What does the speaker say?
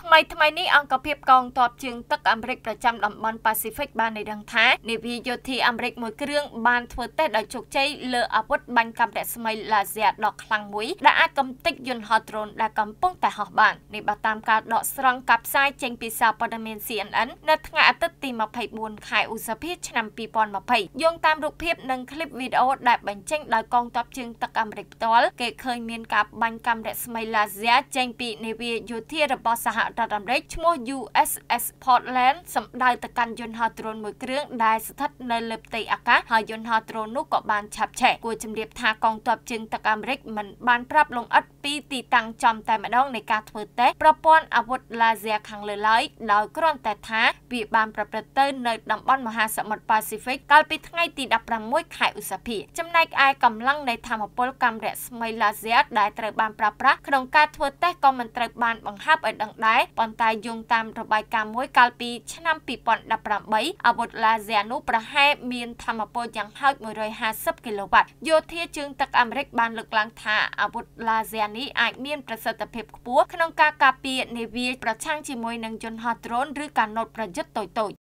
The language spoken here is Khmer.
ថ្មីថ្មីនេះអង្គភាពកងទ័ពជើងទឹកអាមេរិកប្រចាំតំបន់ប៉ាស៊ីហ្វិកបានឲ្យដឹងថានាវាយោធាអាមេរិកមួយគ្រឿងបានធ្វើតេស្តដោយជោគជ័យលើអាវុធបាញ់កាំរស្មីឡាស៊ែដ៏ខ្លាំងមួយដែលអាចកំទេចយន្តហោះដ្រូនដែលកំពុងតែហោះបាននេះបើតាមការដកស្រង់កាប់ផ្សាយចេញពីសារព័ត៌មាន CNN នៅថ្ងៃអាទិត្យទី24ខែឧសភាឆ្នាំ2020យោងតាមរូបភាពនិងคลิปវីដេអូដែលបញ្ចេញដោយកងទ័ពជើងទឹកអាមេរិកផ្ទាល់គេឃើញមានការបាញ់កាំរស្មីឡាស៊ែចេញពីនាវាយោធារបស់សហ រដ្ឋអាមេរិកឈ្មោះ USS Portland សម្ដៅទៅកាន់យន្តហោះដ្រូនមួយគ្រឿងដែលស្ថិតនៅលើផ្ទៃអាកាសហើយយន្តហោះដ្រូននោះក៏បានឆាប់ឆេះគួរជំរាបថាកងទ័ពជើងទឹកអាមេរិកមិនបានប្រាប់លង្អិតពីទីតាំងចំតែម្ដងនៃការធ្វើតេស្តប្រព័ន្ធអាវុធឡាស៊ែខាងលើឡើយដោយគ្រាន់តែថាវាបានប្រព្រឹត្តទៅនៅតំបន់មហាសមុទ្រប៉ាស៊ីហ្វិកកាលពីថ្ងៃទី16ខែឧសភាចំណែកឯកម្លាំងនៃធម្មពលកាំរស្មីឡាស៊ែដែលត្រូវបានប្រើប្រាស់ក្នុងការធ្វើតេស្តក៏មិនត្រូវបានបង្ហើបឲ្យដឹងដែរប៉ុន្តែយោងតាមរបាយការណ៍មួយកាលពីឆ្នាំ2018អាវុធឡាស៊ែនោះប្រហែលមានធម្មពលយ៉ាងហោច150គីឡូវ៉ាត់យោធាជើងទឹកអាមេរិកបានលើកឡើងថាអាវុធឡាស៊ែនេះអាចមានប្រសិទ្ធភាពខ្ពស់ក្នុងការការពារនាវាប្រឆាំងជាមួយនឹងយន្តហោះដ្រូនឬកាណូតប្រយុទ្ធតូចៗ